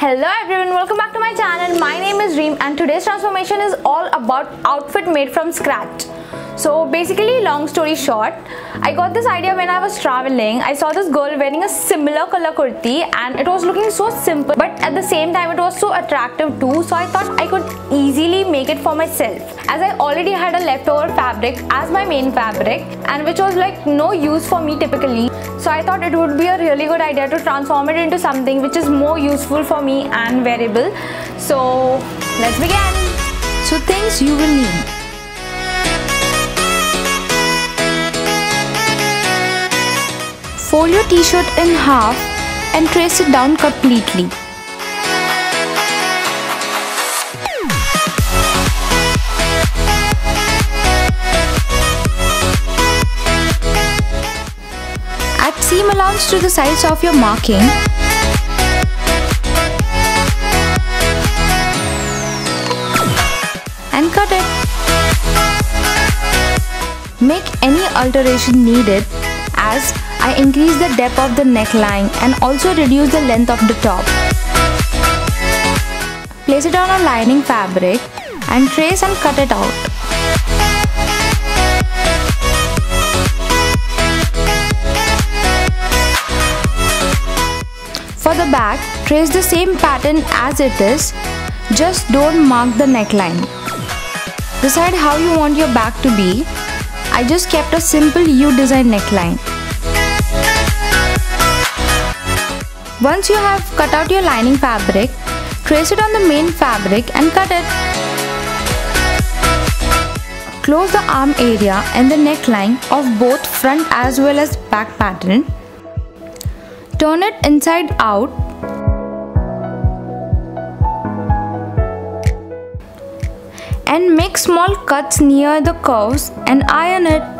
Hello everyone, welcome back to my channel. My name is Dream and today's transformation is all about outfit made from scratch. So basically long story short, I got this idea when I was traveling. I saw this girl wearing a similar color kurti and it was looking so simple but at the same time it was so attractive too so I thought I could easily make it for myself. As I already had a leftover fabric as my main fabric and which was like no use for me typically. So I thought it would be a really good idea to transform it into something which is more useful for me and wearable. So let's begin. So things you will need. Fold your t-shirt in half and trace it down completely. Add seam allowance to the size of your marking and cut it. Make any alteration needed as I increase the depth of the neckline and also reduce the length of the top. Place it on a lining fabric and trace and cut it out. For the back, trace the same pattern as it is, just don't mark the neckline. Decide how you want your back to be. I just kept a simple U design neckline. Once you have cut out your lining fabric, trace it on the main fabric and cut it. Close the arm area and the neckline of both front as well as back pattern. Turn it inside out and make small cuts near the curves and iron it.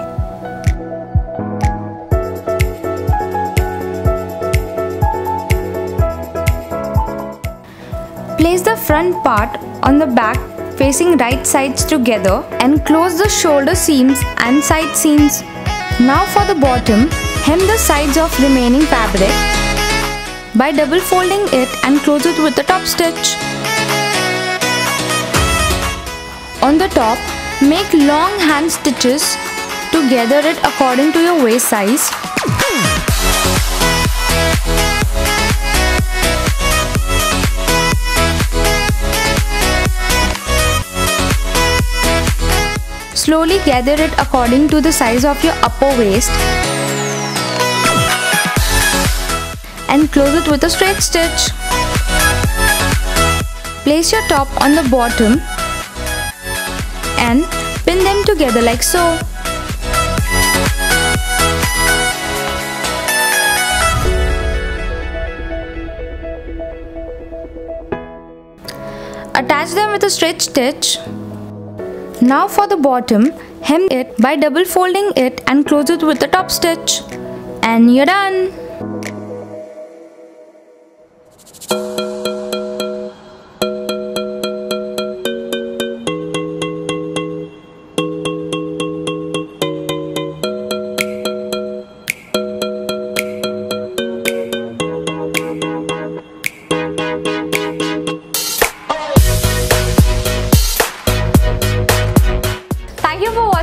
Place the front part on the back facing right sides together and close the shoulder seams and side seams. Now for the bottom, hem the sides of remaining fabric by double folding it and close it with the top stitch. On the top, make long hand stitches to gather it according to your waist size. Slowly gather it according to the size of your upper waist and close it with a straight stitch. Place your top on the bottom and pin them together like so. Attach them with a straight stitch. Now for the bottom, hem it by double folding it and close it with the top stitch. And you're done!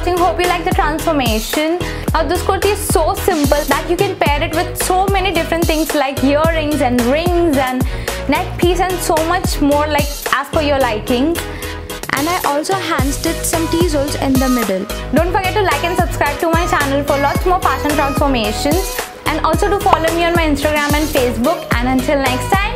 Watching. Hope you like the transformation. Now this kurti is so simple that you can pair it with so many different things like earrings and rings and neck piece and so much more like as per your liking. And I also hand stitched some T-zones in the middle. Don't forget to like and subscribe to my channel for lots more fashion transformations and also to follow me on my Instagram and Facebook and until next time!